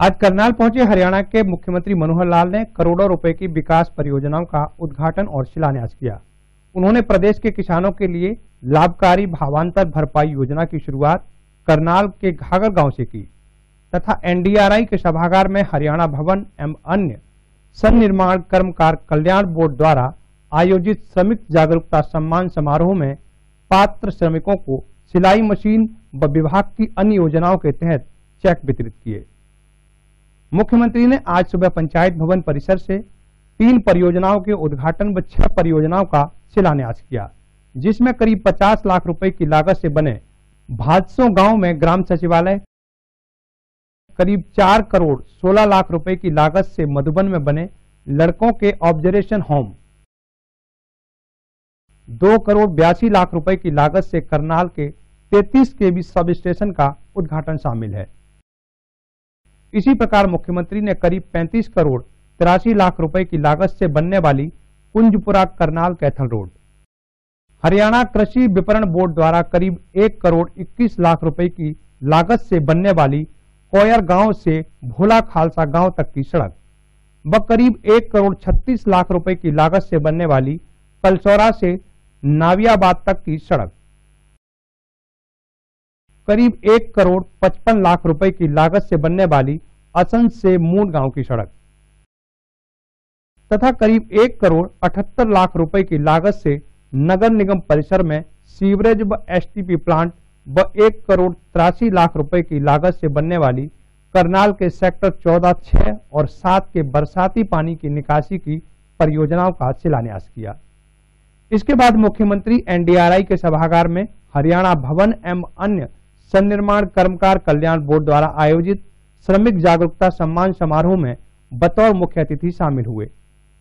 आज करनाल पहुँचे हरियाणा के मुख्यमंत्री मनोहर लाल ने करोड़ों रुपए की विकास परियोजनाओं का उद्घाटन और शिलान्यास किया। उन्होंने प्रदेश के किसानों के लिए लाभकारी भावांतर भरपाई योजना की शुरुआत करनाल के घाघर गाँव से की, तथा एनडीआरआई के सभागार में हरियाणा भवन एवं अन्य सन्निर्माण कर्मकार कल्याण बोर्ड द्वारा आयोजित श्रमिक जागरूकता सम्मान समारोह में पात्र श्रमिकों को सिलाई मशीन व विभाग की अन्य योजनाओं के तहत चेक वितरित किए। मुख्यमंत्री ने आज सुबह पंचायत भवन परिसर से तीन परियोजनाओं के उद्घाटन व छह परियोजनाओं का शिलान्यास किया, जिसमें करीब 50 लाख रुपए की लागत से बने भादसो गाँव में ग्राम सचिवालय करीब चार करोड़ 16 लाख रुपए की लागत से मधुबन में बने लड़कों के ऑब्जर्वेशन होम, दो करोड़ बयासी लाख रुपए की लागत से करनाल के 33 के बी सब स्टेशन का उद्घाटन शामिल है। इसी प्रकार मुख्यमंत्री ने करीब 35 करोड़ तिरासी लाख रुपए की लागत से बनने वाली कुंजपुरा करनाल कैथल रोड। हरियाणा कृषि विपणन बोर्ड द्वारा करीब एक करोड़ 21 लाख रुपए की लागत से बनने वाली कोयर गाँव से भोला खालसा गाँव तक की सड़क। व करीब एक करोड़ 36 लाख रुपए की लागत से बनने वाली कलसौरा से नावियाबाद तक की सड़क। करीब एक करोड़ पचपन लाख रुपए की लागत से बनने वाली असंज से मूल गाँव की सड़क। तथा करीब एक करोड़ अठहत्तर लाख रुपए की लागत से नगर निगम परिसर में सीवरेज व एसटीपी प्लांट व एक करोड़ तिरासी लाख रुपए की लागत से बनने वाली करनाल के सेक्टर चौदह, छह और सात के बरसाती पानी की निकासी की परियोजनाओं का शिलान्यास किया। इसके बाद मुख्यमंत्री एनडीआरआई के सभागार में हरियाणा भवन एवं अन्य सन्निर्माण कर्मकार कल्याण बोर्ड द्वारा आयोजित श्रमिक जागरूकता सम्मान समारोह में बतौर मुख्य अतिथि शामिल हुए,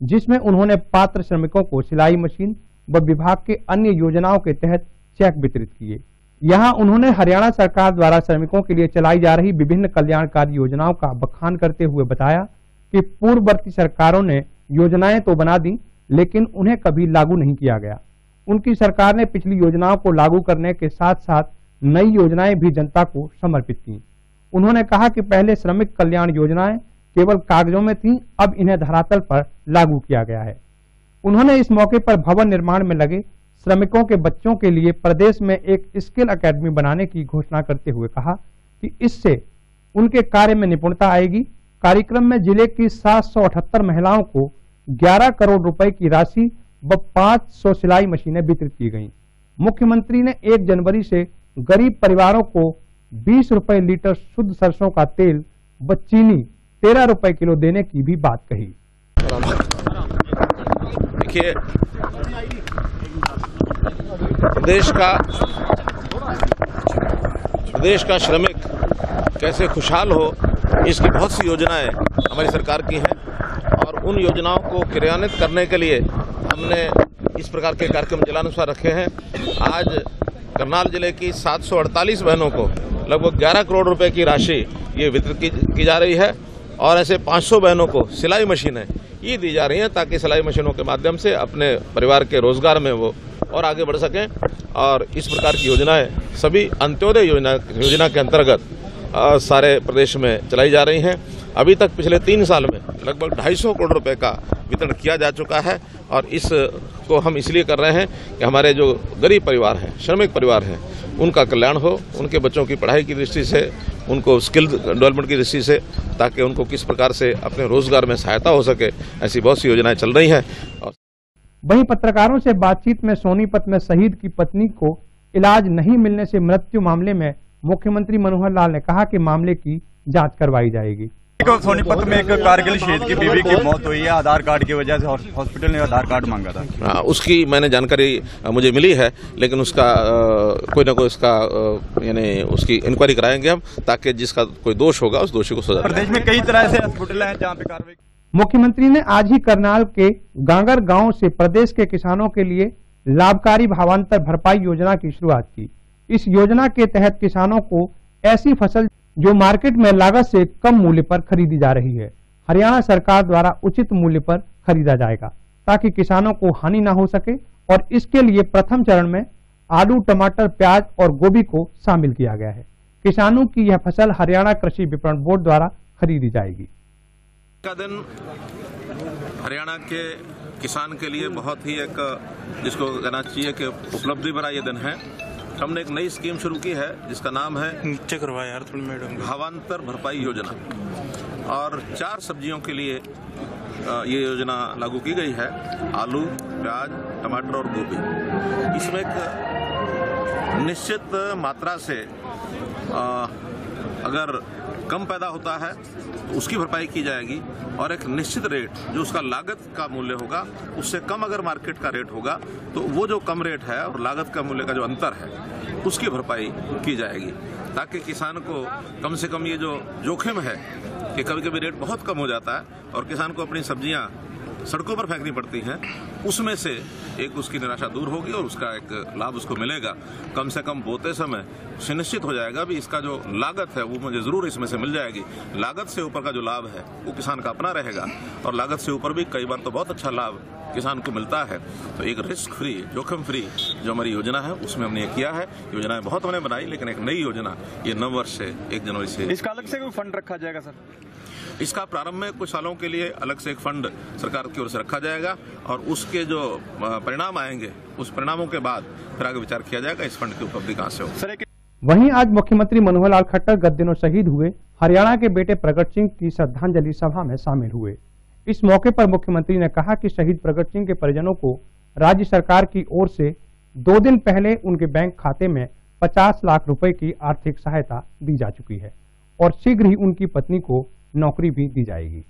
जिसमें उन्होंने पात्र श्रमिकों को सिलाई मशीन व विभाग के अन्य योजनाओं के तहत चेक वितरित किए। यहाँ उन्होंने हरियाणा सरकार द्वारा श्रमिकों के लिए चलाई जा रही विभिन्न कल्याणकारी योजनाओं का बखान करते हुए बताया कि पूर्ववर्ती सरकारों ने योजनाएँ तो बना दी, लेकिन उन्हें कभी लागू नहीं किया गया। उनकी सरकार ने पिछली योजनाओं को लागू करने के साथ साथ नई योजनाएँ भी जनता को समर्पित की। उन्होंने कहा कि पहले श्रमिक कल्याण योजनाएँ केवल कागजों में थीं, अब इन्हें धरातल पर लागू किया गया है। उन्होंने इस मौके पर भवन निर्माण में लगे श्रमिकों के बच्चों के लिए प्रदेश में एक स्किल एकेडमी बनाने की घोषणा करते हुए कहा कि इससे उनके कार्य में निपुणता आएगी। कार्यक्रम में ज़िले की सात सौ अठहत्तर महिलाओं को 11 करोड़ रुपए की राशि व 500 सिलाई मशीनें वितरित की गईं। मुख्यमंत्री ने 1 जनवरी से गरीब परिवारों को 20 रुपए लीटर शुद्ध सरसों का तेल व चीनी 13 रुपए किलो देने की भी बात कही। देखिए प्रदेश का प्रदेश का श्रमिक कैसे खुशहाल हो, इसकी बहुत सी योजनाएँ हमारी सरकार की हैं और उन योजनाओं को क्रियान्वित करने के लिए हमने इस प्रकार के कार्यक्रम जिलानुसार रखे हैं। आज करनाल ज़िले की 748 बहनों को लगभग 11 करोड़ रुपए की राशि ये वितरित की, की जा रही है और ऐसे 500 बहनों को सिलाई मशीनें ये दी जा रही हैं ताकि सिलाई मशीनों के माध्यम से अपने परिवार के रोज़गार में वो और आगे बढ़ सकें और इस प्रकार की योजनाएँ सभी अंत्योदय योजना योजना के अंतर्गत सारे प्रदेश में चलाई जा रही हैं। अभी तक पिछले तीन साल में लगभग ढाई सौ करोड़ रुपए का वितरण किया जा चुका है और इस को हम इसलिए कर रहे हैं कि हमारे जो गरीब परिवार हैं, श्रमिक परिवार हैं, उनका कल्याण हो, उनके बच्चों की पढ़ाई की दृष्टि से, उनको स्किल डेवलपमेंट की दृष्टि से, ताकि उनको किस प्रकार से अपने रोज़गार में सहायता हो सके, ऐसी बहुत सी योजनाएँ चल रही हैं। वहीं पत्रकारों से बातचीत में सोनीपत में शहीद की पत्नी को इलाज नहीं मिलने से मृत्यु मामले में मुख्यमंत्री मनोहर लाल ने कहा कि मामले की जाँच करवाई जाएगी। सोनीपत में एक कारगिल शहीद की बीवी की मौत हुई है आधार कार्ड की वजह से हॉस्पिटल ने आधार कार्ड मांगा था। आ, हाँ, उसकी मैंने जानकारी मुझे मिली है लेकिन उसका आ, कोई ना कोई उसका यानी उसकी इंक्वायरी कराएँगे हम ताकि जिसका कोई दोष होगा उस दोषी को सजा प्रदेश में कई तरह से हॉस्पिटल है जहाँ पे कार्रवाई मुख्यमंत्री ने आज ही करनाल के गांगर गाँव से प्रदेश के किसानों के लिए लाभकारी भावांतर भरपाई योजना की शुरुआत की। इस योजना के तहत किसानों को ऐसी फ़सल जो मार्केट में लागत से कम मूल्य पर खरीदी जा रही है। हरियाणा सरकार द्वारा उचित मूल्य पर खरीदा जाएगा, ताकि किसानों को हानि ना हो सके और इसके लिए प्रथम चरण में आलू, टमाटर, प्याज और गोभी को शामिल किया गया है। किसानों की यह फ़सल हरियाणा कृषि विपणन बोर्ड द्वारा खरीदी जाएगी। दिन हरियाणा के किसान के लिए बहुत ही एक, जिसको कहना चाहिए कि उपलब्धि भरा ये दिन है। हमने एक नई स्कीम शुरू की है जिसका नाम है भावांतर भरपाई योजना। और चार सब्जियों के लिए ये योजना लागू की गई है। आलू प्याज टमाटर और गोभी। इसमें एक निश्चित मात्रा से अगर कम पैदा होता है तो उसकी भरपाई की जाएगी और एक निश्चित रेट जो उसका लागत का मूल्य होगा, उससे कम अगर मार्केट का रेट होगा तो वो जो कम रेट है और लागत का मूल्य का जो अंतर है, उसकी भरपाई की जाएगी। ताकि किसान को कम से कम ये जो जोखिम है कि कभी कभी रेट बहुत कम हो जाता है और किसान को अपनी सब्ज़ियाँ सड़कों पर फेंकनी पड़ती हैं। उसमें से एक उसकी निराशा दूर होगी और उसका एक लाभ उसको मिलेगा। कम से कम बोते समय सुनिश्चित हो जाएगा भी इसका जो लागत है, वो मुझे ज़रूर इसमें से मिल जाएगी। लागत से ऊपर का जो लाभ है, वो किसान का अपना रहेगा। और लागत से ऊपर भी कई बार तो बहुत अच्छा लाभ किसान को मिलता है। तो एक रिस्क फ्री जोखिम फ्री जो हमारी योजना है, उसमें हमने ये किया है। योजनाएँ बहुत हमने बनाई, लेकिन एक नई योजना, ये नव वर्ष से एक जनवरी से। इसका अलग से कोई फंड रखा जाएगा, सर? इसका प्रारंभ में कुछ सालों के लिए अलग से एक फंड सरकार की ओर से रखा जाएगा और उसके जो परिणाम आएँगे, उस परिणामों के बाद फिर आगे विचार किया जाएगा, इस फंड की उपलब्धि कहाँ से हो वहीं आज मुख्यमंत्री मनोहर लाल खट्टर गत दिनों शहीद हुए, हरियाणा के बेटे प्रगट सिंह की श्रद्धांजलि सभा में शामिल हुए। इस मौके पर मुख्यमंत्री ने कहा कि शहीद प्रगट सिंह के परिजनों को राज्य सरकार की ओर से दो दिन पहले उनके बैंक खाते में 50 लाख रुपए की आर्थिक सहायता दी जा चुकी है और शीघ्र ही उनकी पत्नी को नौकरी भी दी जाएगी।